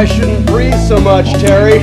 I shouldn't breathe so much, Terry.